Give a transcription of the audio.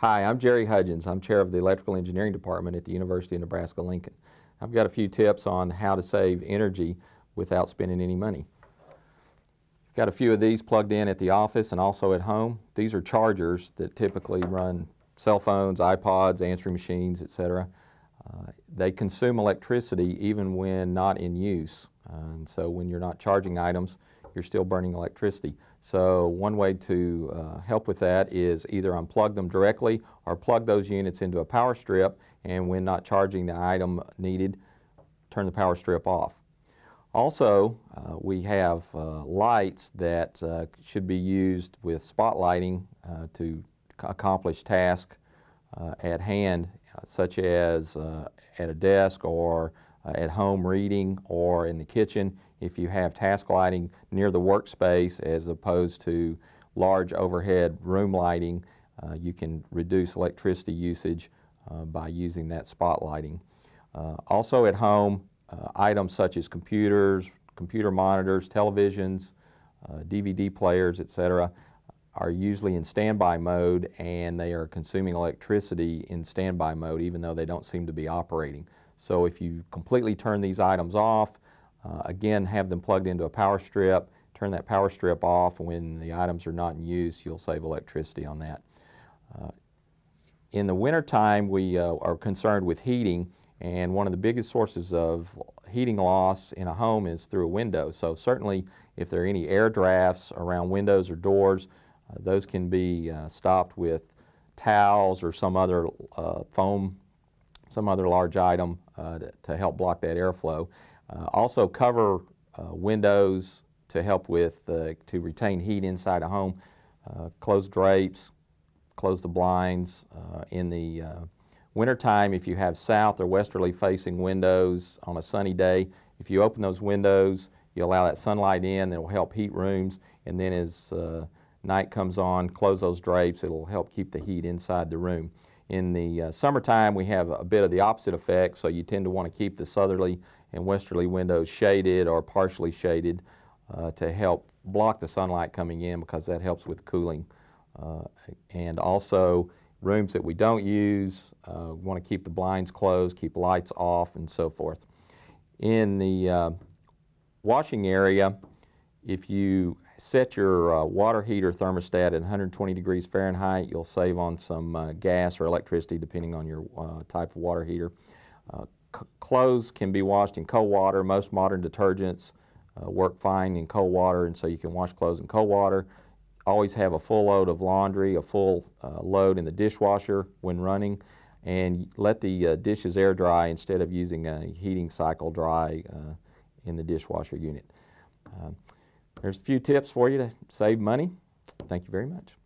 Hi, I'm Jerry Hudgins. I'm chair of the Electrical Engineering Department at the University of Nebraska-Lincoln. I've got a few tips on how to save energy without spending any money. Got a few of these plugged in at the office and also at home. These are chargers that typically run cell phones, iPods, answering machines, etc. Uh, they consume electricity even when not in use. Uh, and so when you're not charging items, you're still burning electricity. So one way to uh, help with that is either unplug them directly or plug those units into a power strip and when not charging the item needed, turn the power strip off. Also, uh, we have uh, lights that uh, should be used with spotlighting uh, to accomplish tasks uh, at hand, such as at a desk or at home reading or in the kitchen if you have task lighting near the workspace as opposed to large overhead room lighting, uh, you can reduce electricity usage uh, by using that spotlighting. Uh, also at home, uh, items such as computers, computer monitors, televisions, DVD uh, players, etc., are usually in standby mode and they are consuming electricity in standby mode even though they don't seem to be operating. So if you completely turn these items off, uh, again, have them plugged into a power strip, turn that power strip off when the items are not in use, you'll save electricity on that. Uh, in the wintertime, we uh, are concerned with heating, and one of the biggest sources of heating loss in a home is through a window. So certainly, if there are any air drafts around windows or doors, those can be uh, stopped with towels or some other uh, foam, some other large item to, to help block that airflow. Uh, also cover uh, windows to help with, uh, to retain heat inside a home. close drapes, close the blinds. in the wintertime, if you have south or westerly facing windows on a sunny day, if you open those windows, you allow that sunlight in, that will help heat rooms, and then as uh, night comes on, close those drapes, it'll help keep the heat inside the room. In the uh, summertime, we have a bit of the opposite effect, so you tend to want to keep the southerly and westerly windows shaded or partially shaded uh, to help block the sunlight coming in because that helps with cooling. Uh, and also, rooms that we don't use, uh, want to keep the blinds closed, keep lights off, and so forth. In the uh, washing area, if you set your uh, water heater thermostat at 120 degrees Fahrenheit. You'll save on some uh, gas or electricity depending on your uh, type of water heater. Uh, clothes can be washed in cold water. Most modern detergents uh, work fine in cold water and so you can wash clothes in cold water. Always have a full load of laundry, a full uh, load in the dishwasher when running and let the dishes air dry instead of using a heating cycle dry in the dishwasher unit. There's a few tips for you to save money. Thank you very much.